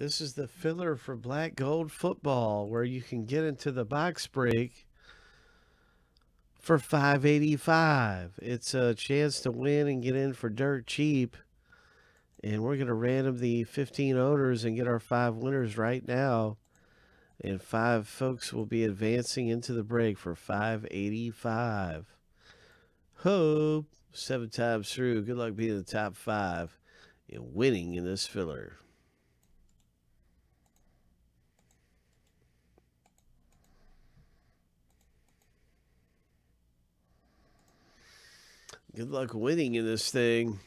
This is the filler for Black Gold Football, where you can get into the box break for 585. It's a chance to win and get in for dirt cheap. And we're going to random the 15 owners and get our five winners right now. And five folks will be advancing into the break for 585. Hope seven times through. Good luck being in the top five and winning in this filler. Good luck winning in this thing.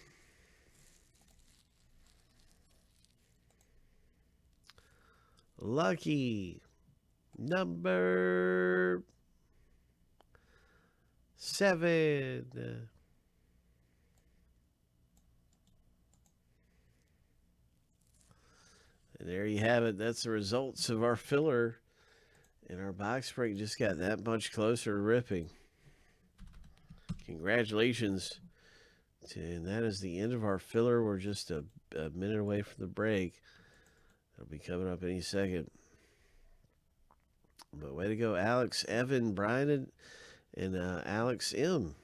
Lucky number seven. And there you have it. That's the results of our filler. And our box break just got that much closer to ripping. Congratulations. And that is the end of our filler. We're just a, a minute away from the break. It'll be coming up any second. But way to go, Alex, Evan, Brian, and, uh, Alex M.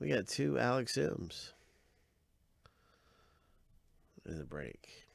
We got two Alex M's in the break.